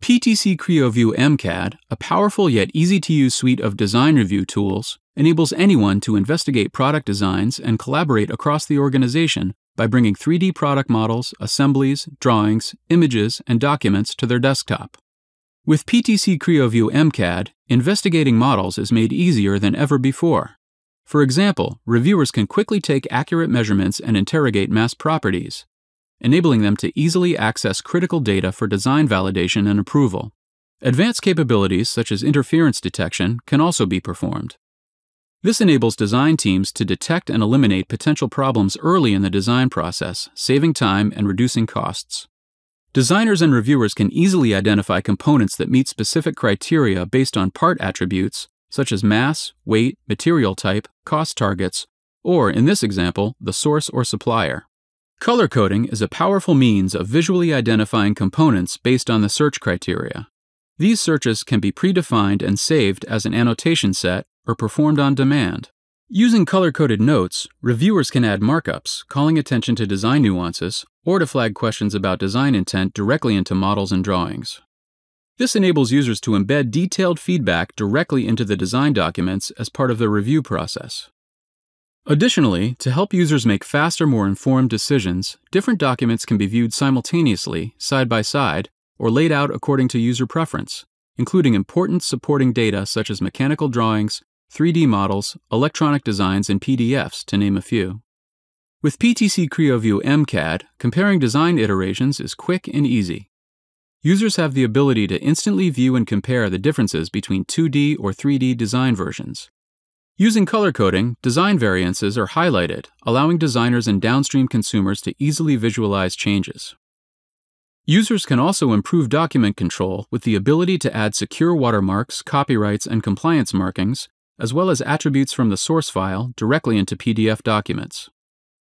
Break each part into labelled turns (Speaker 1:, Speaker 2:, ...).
Speaker 1: PTC CreoView MCAD, a powerful yet easy to use suite of design review tools, enables anyone to investigate product designs and collaborate across the organization by bringing 3D product models, assemblies, drawings, images, and documents to their desktop. With PTC CreoView MCAD, investigating models is made easier than ever before. For example, reviewers can quickly take accurate measurements and interrogate mass properties, enabling them to easily access critical data for design validation and approval. Advanced capabilities such as interference detection can also be performed. This enables design teams to detect and eliminate potential problems early in the design process, saving time and reducing costs. Designers and reviewers can easily identify components that meet specific criteria based on part attributes, such as mass, weight, material type, cost targets, or, in this example, the source or supplier. Color coding is a powerful means of visually identifying components based on the search criteria. These searches can be predefined and saved as an annotation set or performed on demand. Using color coded notes, reviewers can add markups, calling attention to design nuances, or to flag questions about design intent directly into models and drawings. This enables users to embed detailed feedback directly into the design documents as part of the review process. Additionally, to help users make faster, more informed decisions, different documents can be viewed simultaneously, side by side, or laid out according to user preference, including important supporting data such as mechanical drawings, 3D models, electronic designs, and PDFs, to name a few. With PTC CreoView MCAD, comparing design iterations is quick and easy. Users have the ability to instantly view and compare the differences between 2D or 3D design versions. Using color coding, design variances are highlighted, allowing designers and downstream consumers to easily visualize changes. Users can also improve document control with the ability to add secure watermarks, copyrights, and compliance markings, as well as attributes from the source file directly into PDF documents.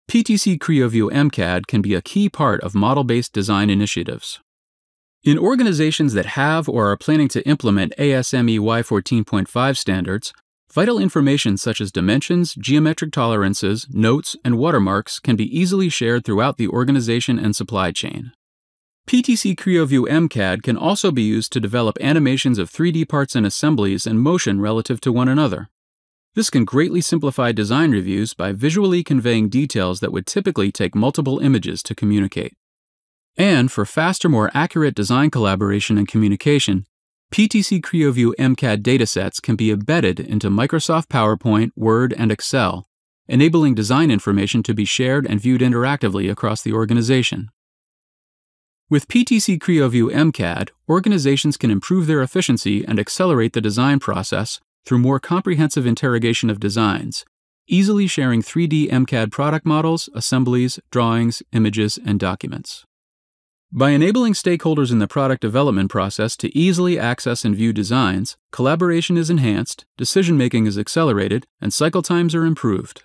Speaker 1: PTC CreoView MCAD can be a key part of model based design initiatives. In organizations that have or are planning to implement ASME Y14.5 standards, Vital information such as dimensions, geometric tolerances, notes, and watermarks can be easily shared throughout the organization and supply chain. PTC CreoView MCAD can also be used to develop animations of 3D parts and assemblies in motion relative to one another. This can greatly simplify design reviews by visually conveying details that would typically take multiple images to communicate. And for faster, more accurate design collaboration and communication, PTC CreoView MCAD datasets can be embedded into Microsoft PowerPoint, Word, and Excel, enabling design information to be shared and viewed interactively across the organization. With PTC CreoView MCAD, organizations can improve their efficiency and accelerate the design process through more comprehensive interrogation of designs, easily sharing 3D MCAD product models, assemblies, drawings, images, and documents. By enabling stakeholders in the product development process to easily access and view designs, collaboration is enhanced, decision making is accelerated, and cycle times are improved.